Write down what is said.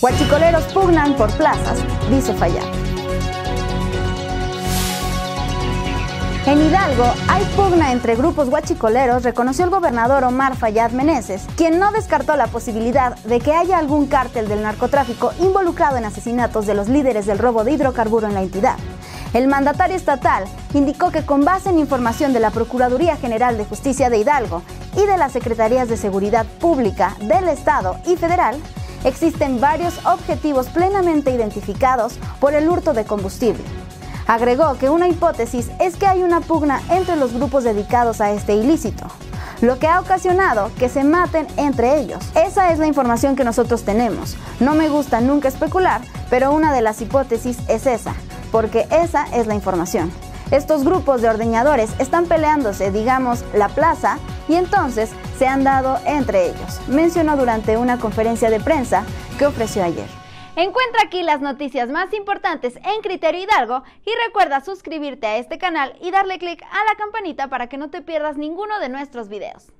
Huachicoleros pugnan por plazas, dice Fallar. En Hidalgo hay pugna entre grupos huachicoleros, reconoció el gobernador Omar Fayad Meneses, quien no descartó la posibilidad de que haya algún cártel del narcotráfico involucrado en asesinatos de los líderes del robo de hidrocarburo en la entidad. El mandatario estatal indicó que con base en información de la Procuraduría General de Justicia de Hidalgo y de las Secretarías de Seguridad Pública del Estado y Federal, existen varios objetivos plenamente identificados por el hurto de combustible. Agregó que una hipótesis es que hay una pugna entre los grupos dedicados a este ilícito, lo que ha ocasionado que se maten entre ellos. Esa es la información que nosotros tenemos. No me gusta nunca especular, pero una de las hipótesis es esa, porque esa es la información. Estos grupos de ordeñadores están peleándose, digamos, la plaza y entonces se han dado entre ellos, mencionó durante una conferencia de prensa que ofreció ayer. Encuentra aquí las noticias más importantes en Criterio Hidalgo y recuerda suscribirte a este canal y darle clic a la campanita para que no te pierdas ninguno de nuestros videos.